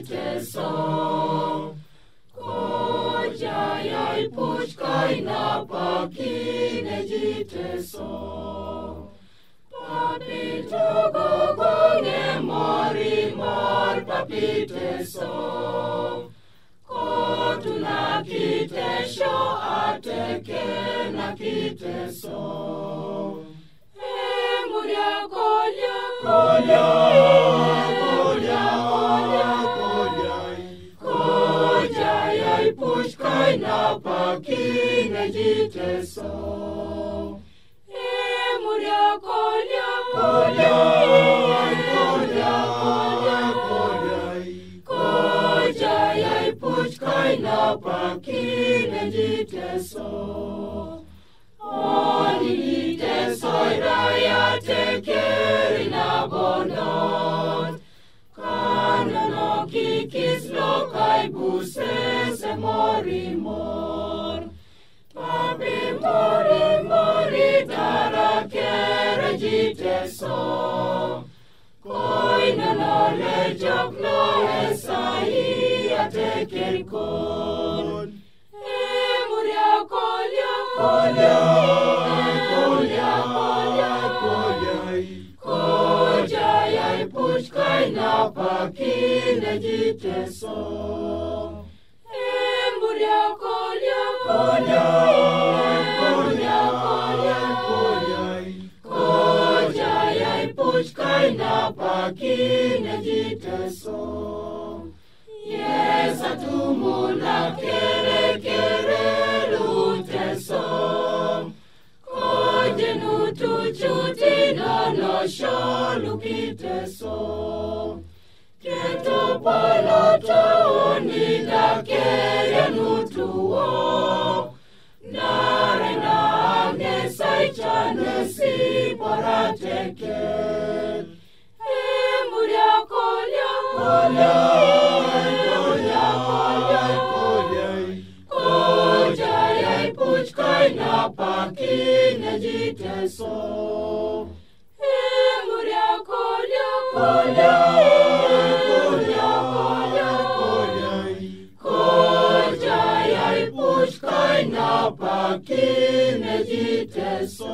Vitesa. Koja jai puškaj na pakine Vitesa. Papi togo gonge mori mor papite papi Ko tu na kitesho ateke na kiteso. Emuri akolya akolya. inapa kine jiteso emuria kolya kolya kolya kolya koja yai puch kainapa kine jiteso Oli jiteso nebuse morimor. Tabim torim mori tara kere jite so. Koina no le jok no esai ate kirkon. E muria kolya kolya kolya kolya kolya koja yai e pushkai na pakine jite. Push kaina pakine jiteso. Yes, atumuna kere kere luteso. Kodenu tu chutina no sholu kiteso. Keto Kine jiteso.